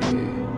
disappear.